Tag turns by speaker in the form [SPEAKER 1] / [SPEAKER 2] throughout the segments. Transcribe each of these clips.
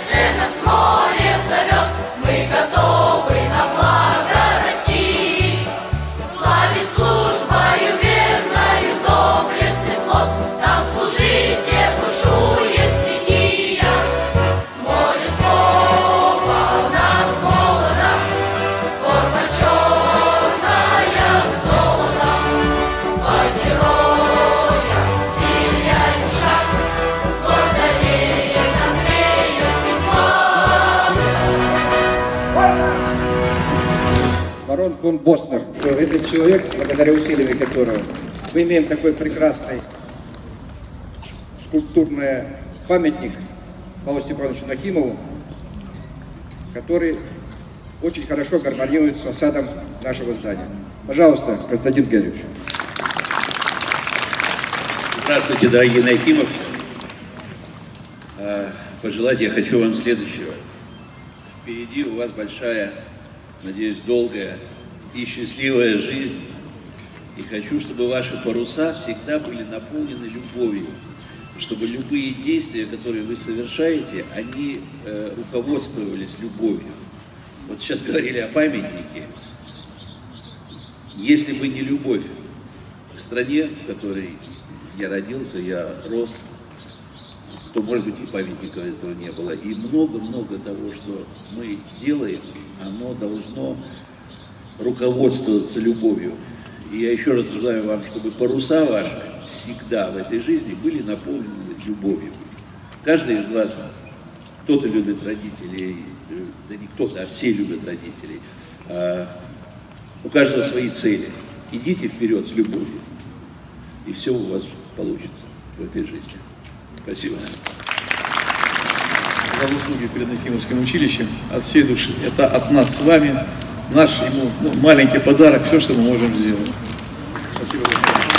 [SPEAKER 1] серце нас мов. Барон фон Боснер. Этот человек, благодаря усилиям которого мы имеем такой прекрасный скульптурный памятник Павлу Степановичу Нахимову, который очень хорошо гармонирует с фасадом нашего здания. Пожалуйста, Константин Герьевич.
[SPEAKER 2] Здравствуйте, дорогие Нахимовцы. А, пожелать я хочу вам следующего. Впереди у вас большая, надеюсь, долгая и счастливая жизнь. И хочу, чтобы ваши паруса всегда были наполнены любовью, чтобы любые действия, которые вы совершаете, они э, руководствовались любовью. Вот сейчас говорили о памятнике. Если бы не любовь к стране, в которой я родился, я рос, то, может быть, и памятника этого не было. И много-много того, что мы делаем, оно должно руководствоваться любовью. И я еще раз желаю вам, чтобы паруса ваши всегда в этой жизни были наполнены любовью. Каждый из вас, кто-то любит родителей, да не кто-то, а все любят родителей. А, у каждого свои цели. Идите вперед с любовью, и все у вас получится в этой жизни. Спасибо.
[SPEAKER 3] За заслуги перед Нахимовским училищем от всей души. Это от нас с вами, наш ему ну, маленький подарок, все, что мы можем сделать. Спасибо большое.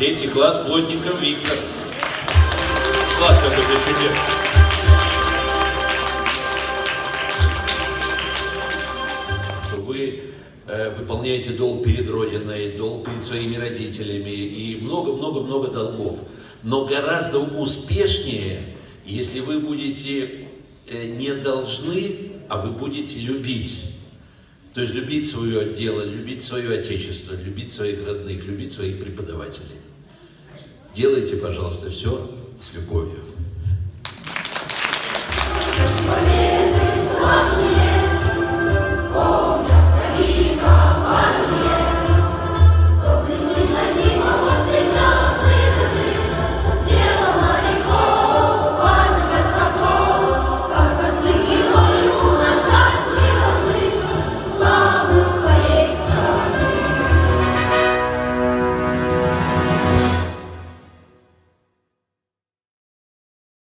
[SPEAKER 4] Третий класс Плотников Виктор. Класс какой-то чудесный. Вы э, выполняете долг перед Родиной, долг перед своими родителями и много-много-много долгов. Но гораздо успешнее, если вы будете э, не должны, а вы будете любить. То есть любить свое дело, любить свое отечество, любить своих родных, любить своих преподавателей. Делайте, пожалуйста, все с любовью.